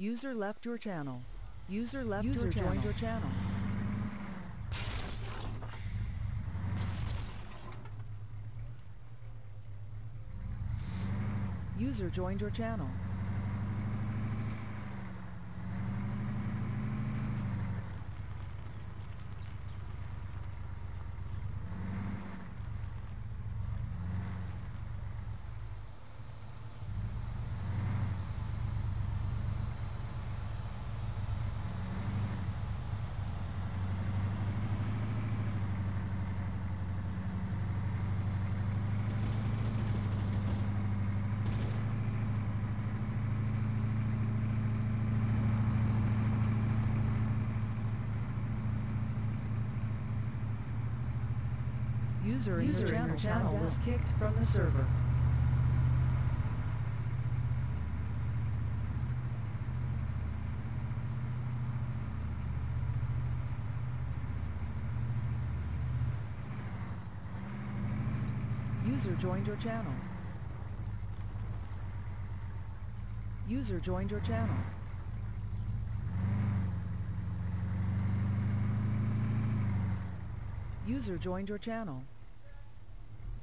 User left your channel. User left User your joined your channel. User joined your channel. User in your channel, channel was kicked from the server. User joined your channel. User joined your channel. User joined your channel.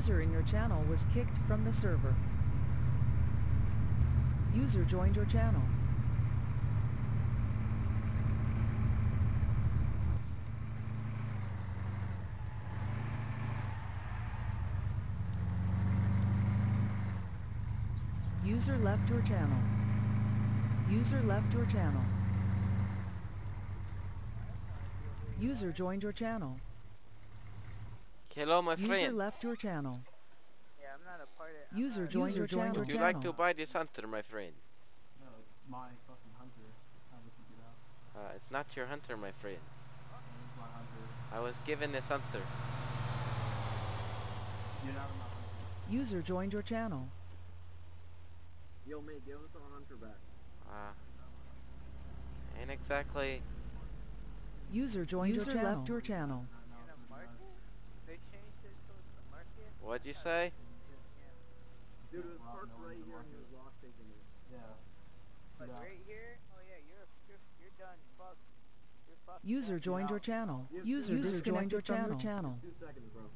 User in your channel was kicked from the server. User joined your channel. User left your channel. User left your channel. User joined your channel. Hello, my friend. User friend. left your channel. Yeah, I'm not a part of. I'm User joined your channel. Would you like to buy this hunter, my friend? No, it's my fucking hunter. How would you get out? Uh, it's not your hunter, my friend. It's my hunter. I was given this hunter. You're not my hunter. User joined your channel. Yo, mate, give us our hunter back. Uh, ain't exactly. User joined User your channel. left left your channel. No, no, In a it's market? They changed it to the market? What'd you say? Dude, it was parked right here and he was lost taking it. Yeah. Like Yeah. right here? Oh yeah, you're you're you're done. Fuck. You're fucked. User joined your channel. User, User disconnected joined your your channel. Two seconds, bro.